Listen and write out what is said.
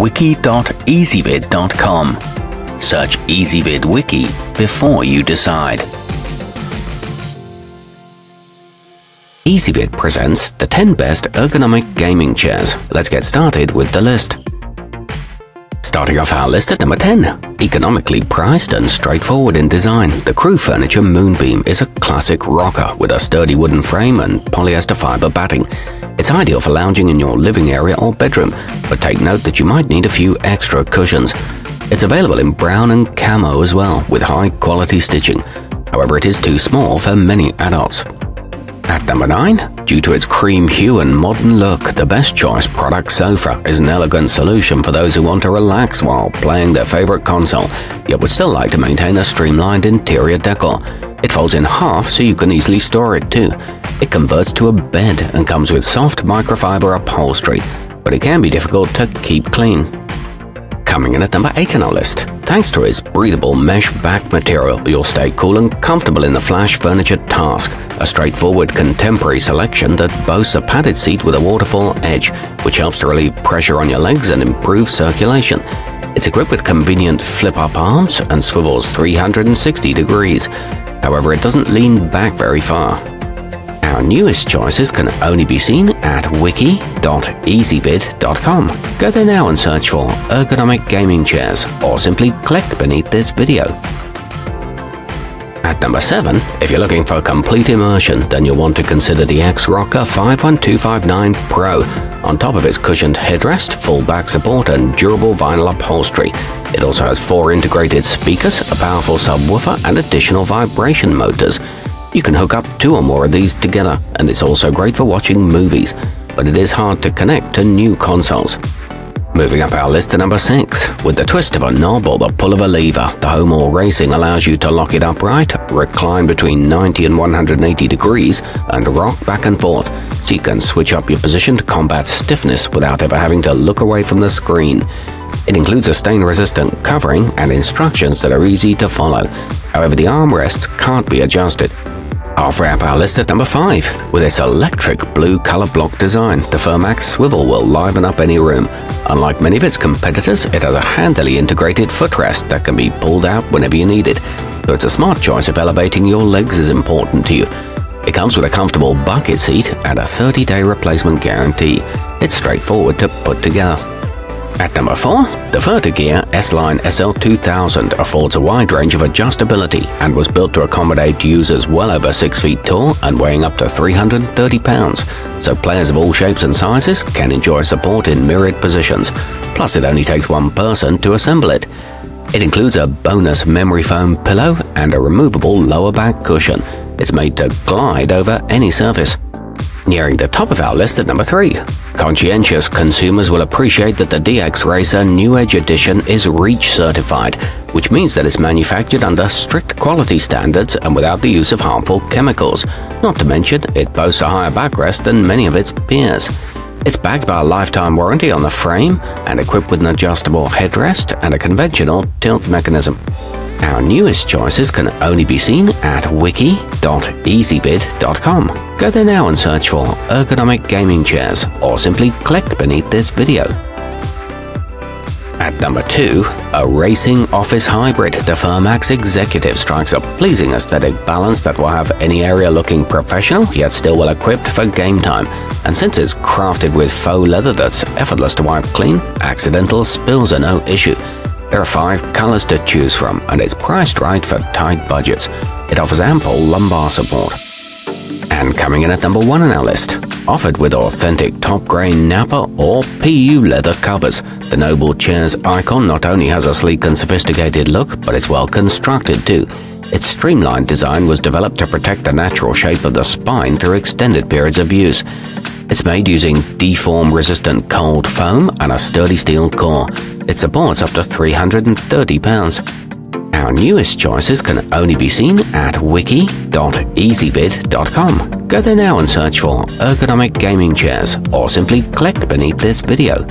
wiki.ezvid.com. Search Ezvid Wiki before you decide. Ezvid presents the 10 best ergonomic gaming chairs. Let's get started with the list. Starting off our list at number 10. Economically priced and straightforward in design, the Crew Furniture Moonbeam is a classic rocker with a sturdy wooden frame and polyester fiber batting. It's ideal for lounging in your living area or bedroom, but take note that you might need a few extra cushions. It's available in brown and camo as well, with high quality stitching. However, it is too small for many adults. At number 9, due to its cream hue and modern look, the best choice product sofa is an elegant solution for those who want to relax while playing their favorite console, yet would still like to maintain a streamlined interior decor. It folds in half so you can easily store it too. It converts to a bed and comes with soft microfiber upholstery, but it can be difficult to keep clean. Coming in at number 8 on our list. Thanks to its breathable mesh back material, you'll stay cool and comfortable in the Flash Furniture Task, a straightforward contemporary selection that boasts a padded seat with a waterfall edge, which helps to relieve pressure on your legs and improve circulation. It's equipped with convenient flip-up arms and swivels 360 degrees. However, it doesn't lean back very far. Our newest choices can only be seen at wiki.ezvid.com. Go there now and search for ergonomic gaming chairs or simply click beneath this video. At number 7, if you're looking for complete immersion, then you'll want to consider the X-Rocker 51259 Pro. On top of its cushioned headrest, full back support and durable vinyl upholstery. It also has four integrated speakers, a powerful subwoofer and additional vibration motors. You can hook up two or more of these together, and it's also great for watching movies, but it is hard to connect to new consoles. Moving up our list to number 6. With the twist of a knob or the pull of a lever, the Homall Racing allows you to lock it upright, recline between 90 and 180 degrees, and rock back and forth, you can switch up your position to combat stiffness without ever having to look away from the screen. It includes a stain-resistant covering and instructions that are easy to follow. However, the armrests can't be adjusted. Halfway up our list at number 5. With its electric blue color block design, the Furmax swivel will liven up any room. Unlike many of its competitors, it has a handily integrated footrest that can be pulled out whenever you need it, so it's a smart choice if elevating your legs is important to you. It comes with a comfortable bucket seat and a 30-day replacement guarantee. It's straightforward to put together. At number 4, the Vertagear S-Line SL2000 affords a wide range of adjustability and was built to accommodate users well over 6 feet tall and weighing up to 330 pounds, so players of all shapes and sizes can enjoy support in myriad positions. Plus it only takes one person to assemble it. It includes a bonus memory foam pillow and a removable lower back cushion. It's made to glide over any surface. Nearing the top of our list at number 3. Conscientious consumers will appreciate that the DX Racer New Edge Edition is REACH certified, which means that it's manufactured under strict quality standards and without the use of harmful chemicals. Not to mention, it boasts a higher backrest than many of its peers. It's backed by a lifetime warranty on the frame and equipped with an adjustable headrest and a conventional tilt mechanism. Our newest choices can only be seen at wiki.ezvid.com. Go there now and search for ergonomic gaming chairs or simply click beneath this video. At number 2, a racing office hybrid, the Furmax Executive strikes a pleasing aesthetic balance that will have any area looking professional yet still well equipped for game time. And since it's crafted with faux leather that's effortless to wipe clean, accidental spills are no issue. There are five colors to choose from, and it's priced right for tight budgets. It offers ample lumbar support. And coming in at number one on our list, offered with authentic top grain Nappa or PU leather covers, the Noblechairs icon not only has a sleek and sophisticated look, but it's well constructed too. Its streamlined design was developed to protect the natural shape of the spine through extended periods of use. It's made using deform-resistant cold foam and a sturdy steel core. It supports up to 330 pounds. Our newest choices can only be seen at wiki.ezvid.com. Go there now and search for ergonomic gaming chairs or simply click beneath this video.